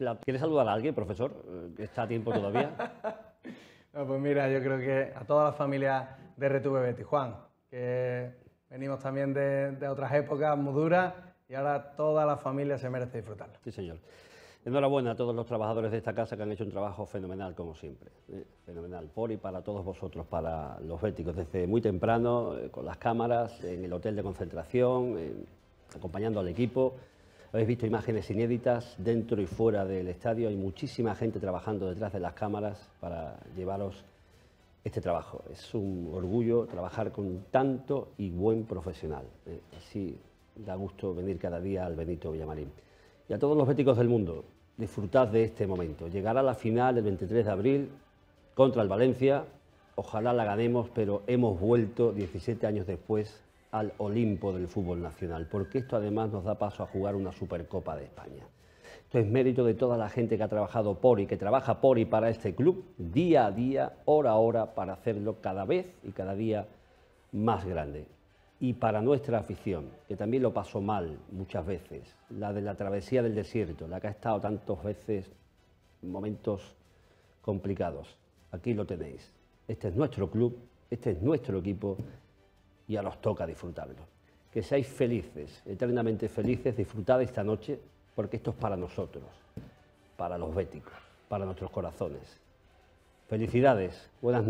plato. ¿Quieres saludar a alguien, profesor? Eh, ¿Está a tiempo todavía? pues mira, yo creo que a toda la familia de RTV Betty, Juan, que venimos también de, de otras épocas muy duras y ahora toda la familia se merece disfrutarlo. Sí, señor. Enhorabuena a todos los trabajadores de esta casa que han hecho un trabajo fenomenal, como siempre. ¿eh? Fenomenal. Por y para todos vosotros, para los béticos, desde muy temprano, eh, con las cámaras, en el hotel de concentración, acompañando al equipo. Habéis visto imágenes inéditas dentro y fuera del estadio. Hay muchísima gente trabajando detrás de las cámaras para llevaros este trabajo. Es un orgullo trabajar con tanto y buen profesional. ¿eh? Así da gusto venir cada día al Benito Villamarín y a todos los béticos del mundo, disfrutad de este momento. Llegará la final el 23 de abril contra el Valencia, ojalá la ganemos, pero hemos vuelto 17 años después al Olimpo del fútbol nacional, porque esto además nos da paso a jugar una Supercopa de España. Esto es mérito de toda la gente que ha trabajado por y que trabaja por y para este club, día a día, hora a hora, para hacerlo cada vez y cada día más grande y para nuestra afición, que también lo pasó mal muchas veces, la de la travesía del desierto, la que ha estado tantas veces en momentos complicados. Aquí lo tenéis. Este es nuestro club, este es nuestro equipo y a nos toca disfrutarlo. Que seáis felices, eternamente felices, disfrutad esta noche, porque esto es para nosotros, para los béticos, para nuestros corazones. Felicidades, buenas noches.